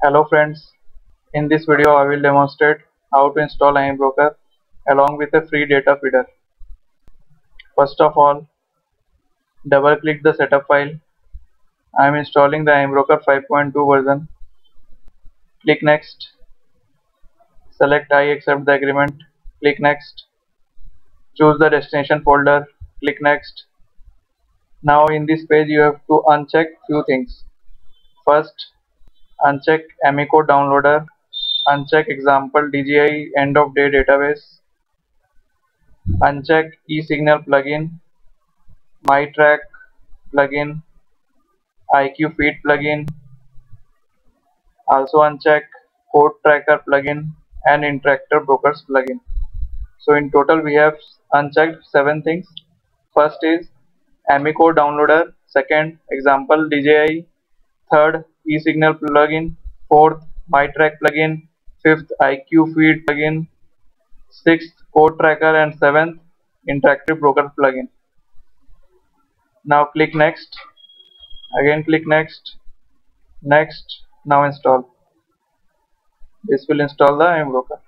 Hello friends, in this video I will demonstrate how to install AmiBroker along with a free data feeder. First of all, double click the setup file. I am installing the AmiBroker 5.2 version. Click next. Select I accept the agreement. Click next. Choose the destination folder. Click next. Now in this page you have to uncheck few things. First, uncheck AmiQuote downloader, uncheck example DJI end of day database, uncheck eSignal plugin, MyTrack plugin, IQ Feed plugin, also uncheck Code Tracker plugin and Interactive Brokers plugin. So in total we have unchecked seven things. First is AmiQuote downloader, second example DJI, third eSignal plugin, fourth MyTrack plugin, fifth IQ Feed plugin, sixth QuoteTracker and seventh Interactive Broker plugin. Now click next, again click next, next, now install. This will install the AmiBroker.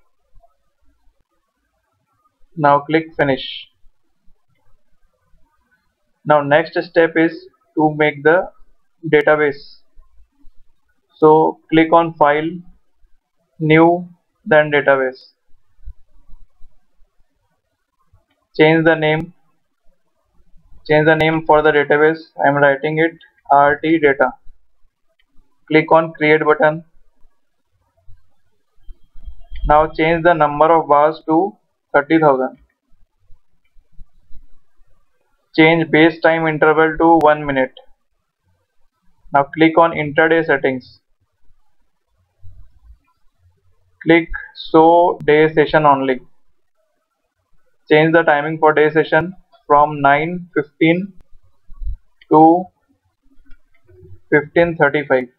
Now click finish. Now next step is to make the database so click on file new then database. Change the name. Change the name for the database. I am writing it RT data. Click on create button. Now change the number of bars to 30,000 change base time interval to 1 minute. Now click on intraday settings click show day session only. Change the timing for day session from 9:15 to 15:35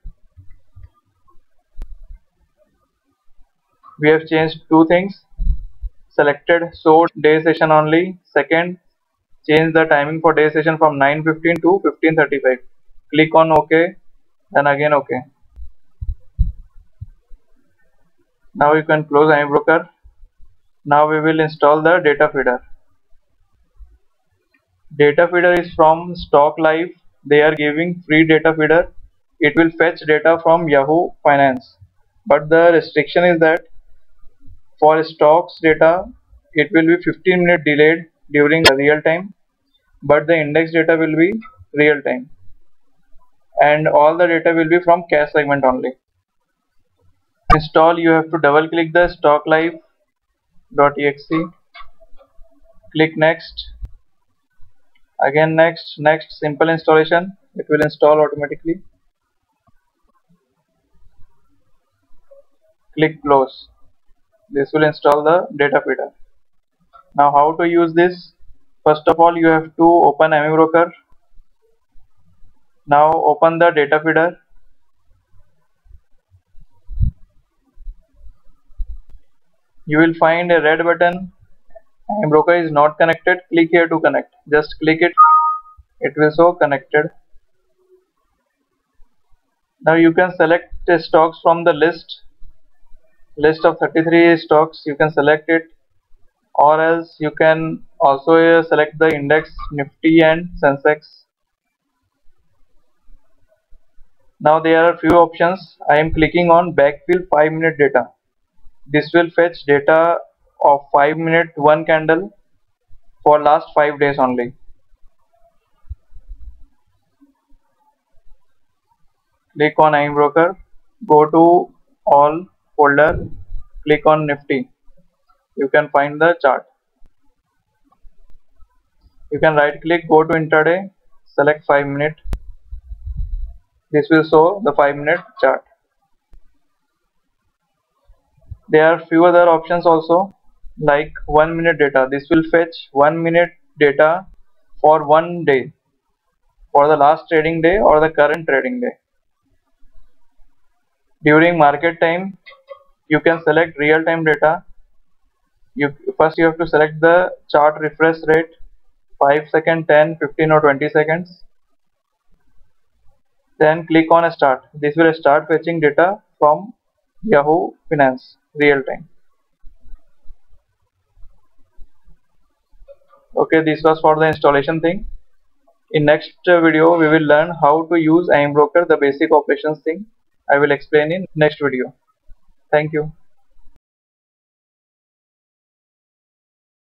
we have changed two things. Selected show day session only. Second change the timing for day session from 9:15 to 15:35 click on ok then again ok now you can close AmiBroker. Now we will install the data feeder. Data feeder is from stock life. They are giving free data feeder. It will fetch data from yahoo finance. But the restriction is that for stocks data it will be 15 minute delayed during the real time. But the index data will be real time. And all the data will be from cash segment only install you have to double click the stocklife.exe click next. Again next next simple installation. It will install automatically. Click close. This will install the data feeder. Now how to use this? First of all you have to open AmiBroker. Now open the data feeder you will find a red button. Broker is not connected. Click here to connect. Just click it. It will show connected. Now you can select stocks from the list. List of 33 stocks you can select it. Or else you can also uh, select the index nifty and sensex. Now there are few options. I am clicking on backfill 5 minute data this will fetch data of 5 minute 1 candle for last 5 days only. Click on AmiBroker, go to all folder, click on Nifty. You can find the chart. You can right click, go to intraday, select 5 minute. This will show the 5 minute chart there are few other options also like one minute data. This will fetch one minute data for one day for the last trading day or the current trading day. During market time you can select real-time data. You first you have to select the chart refresh rate 5 second 10 15 or 20 seconds. Then click on start. This will start fetching data from Yahoo Finance real time. Okay, this was for the installation thing. In next video, we will learn how to use AmiBroker, the basic operations thing. I will explain in next video. Thank you.